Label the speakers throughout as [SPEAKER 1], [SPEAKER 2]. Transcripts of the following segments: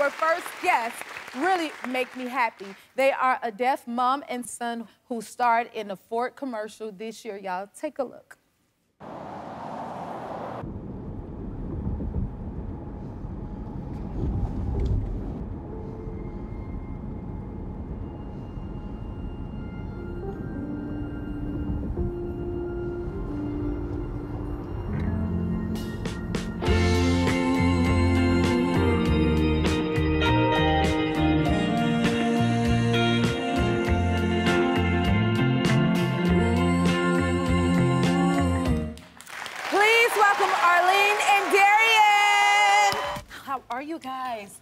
[SPEAKER 1] our first guest really make me happy. They are a deaf mom and son who starred in a Ford commercial this year. Y'all take a look. Guys?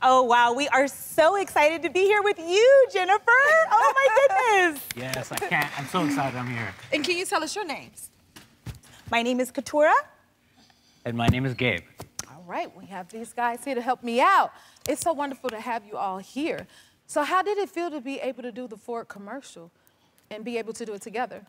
[SPEAKER 2] Oh, wow. We are so excited to be here with you, Jennifer. Oh, my goodness.
[SPEAKER 3] Yes, I can't. I'm so excited I'm here.
[SPEAKER 1] And can you tell us your names?
[SPEAKER 2] My name is Katura.
[SPEAKER 3] And my name is Gabe.
[SPEAKER 1] All right, we have these guys here to help me out. It's so wonderful to have you all here. So, how did it feel to be able to do the Ford commercial and be able to do it together?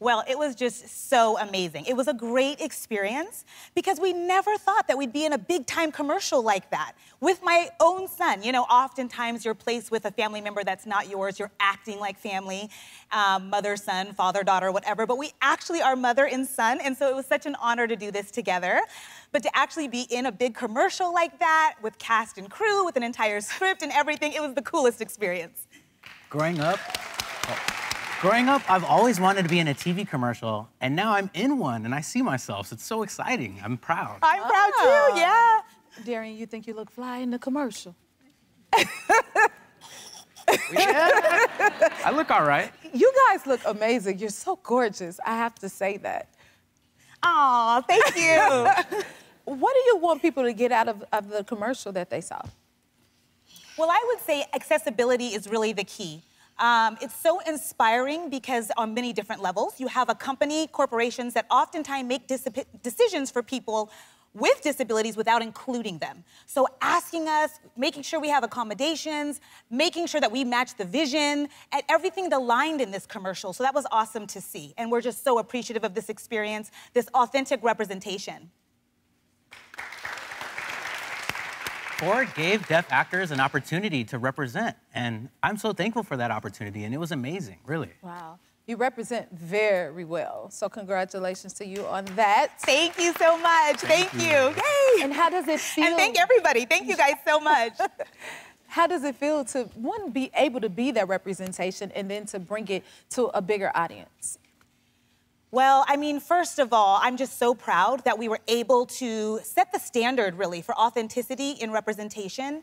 [SPEAKER 2] Well, it was just so amazing. It was a great experience because we never thought that we'd be in a big time commercial like that with my own son. You know, oftentimes you're placed with a family member that's not yours, you're acting like family, um, mother, son, father, daughter, whatever, but we actually are mother and son, and so it was such an honor to do this together. But to actually be in a big commercial like that with cast and crew, with an entire script and everything, it was the coolest experience.
[SPEAKER 3] Growing up, oh, growing up, I've always wanted to be in a TV commercial, and now I'm in one, and I see myself. So it's so exciting. I'm proud.
[SPEAKER 2] I'm proud too, oh. yeah.
[SPEAKER 1] Darien, you think you look fly in the commercial? yeah.
[SPEAKER 3] I look all right.
[SPEAKER 1] You guys look amazing. You're so gorgeous. I have to say that.
[SPEAKER 2] Aw, thank you.
[SPEAKER 1] What do you want people to get out of, of the commercial that they saw?
[SPEAKER 2] Well, I would say accessibility is really the key. Um, it's so inspiring because on many different levels, you have a company, corporations that oftentimes make decisions for people with disabilities without including them. So asking us, making sure we have accommodations, making sure that we match the vision, and everything aligned in this commercial. So that was awesome to see. And we're just so appreciative of this experience, this authentic representation.
[SPEAKER 3] Ford gave deaf actors an opportunity to represent, and I'm so thankful for that opportunity, and it was amazing, really.
[SPEAKER 1] Wow. You represent very well. So, congratulations to you on that.
[SPEAKER 2] Thank you so much. Thank, you. Yay.
[SPEAKER 1] And how does it feel?
[SPEAKER 2] And thank everybody. Thank you guys so much.
[SPEAKER 1] How does it feel to, one, be able to be that representation and then to bring it to a bigger audience?
[SPEAKER 2] Well, I mean, first of all, I'm just so proud that we were able to set the standard really for authenticity in representation.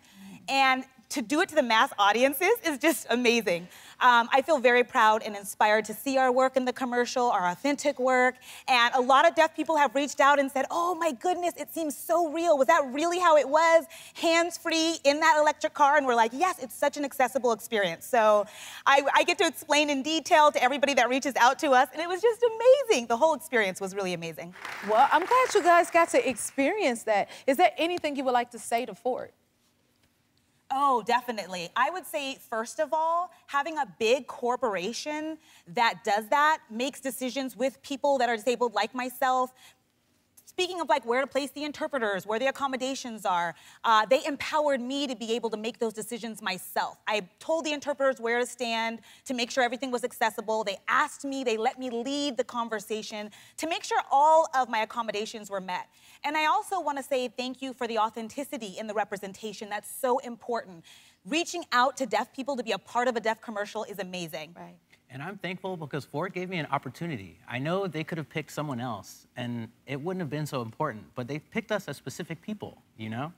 [SPEAKER 2] And to do it to the mass audiences is just amazing. Um, I feel very proud and inspired to see our work in the commercial, our authentic work. And a lot of deaf people have reached out and said, oh my goodness, it seems so real. Was that really how it was? Hands free in that electric car? And we're like, yes, it's such an accessible experience. So I, I get to explain in detail to everybody that reaches out to us. And it was just amazing. The whole experience was really amazing.
[SPEAKER 1] Well, I'm glad you guys got to experience that. Is there anything you would like to say to Ford?
[SPEAKER 2] Oh, definitely. I would say, first of all, having a big corporation that does that makes decisions with people that are disabled like myself. Speaking of like where to place the interpreters, where the accommodations are, uh, they empowered me to be able to make those decisions myself. I told the interpreters where to stand to make sure everything was accessible. They asked me, they let me lead the conversation to make sure all of my accommodations were met. And I also want to say thank you for the authenticity in the representation. That's so important. Reaching out to deaf people to be a part of a deaf commercial is amazing.
[SPEAKER 1] Right.
[SPEAKER 3] And I'm thankful because Ford gave me an opportunity. I know they could have picked someone else, and it wouldn't have been so important, but they picked us as specific people, you know?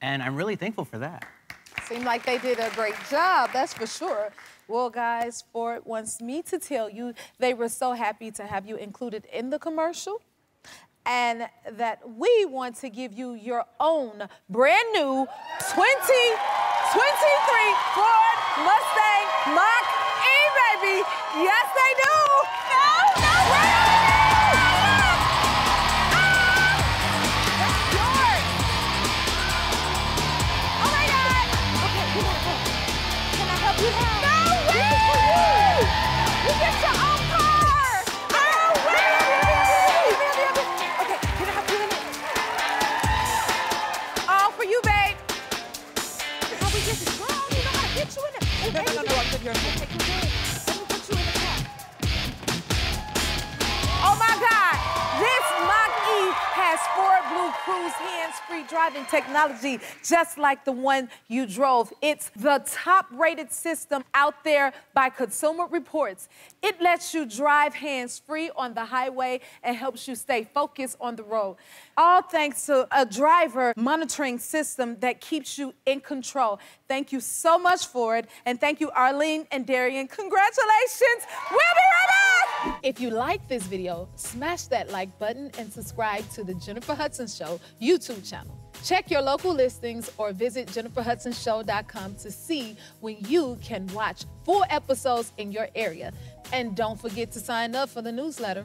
[SPEAKER 3] And I'm really thankful for that.
[SPEAKER 1] Seemed like they did a great job, that's for sure. Well, guys, Ford wants me to tell you they were so happy to have you included in the commercial and that we want to give you your own brand new 2023 Ford Mustang Mach baby. Yes, they do. No, no, Oh, my God. Okay. Can I help you? No way. You get car. No way. Okay, can I help you? All for you, babe. How we get this girl? You know how to get you in it. I'm. Okay, come on. Cruise hands-free driving technology, just like the one you drove. It's the top-rated system out there by Consumer Reports. It lets you drive hands-free on the highway and helps you stay focused on the road. All thanks to a driver monitoring system that keeps you in control. Thank you so much for it, and thank you, Arlene and Darien. Congratulations! We'll be right! If you like this video, smash that like button and subscribe to the Jennifer Hudson Show YouTube channel. Check your local listings or visit jenniferhudsonshow.com to see when you can watch full episodes in your area. And don't forget to sign up for the newsletter.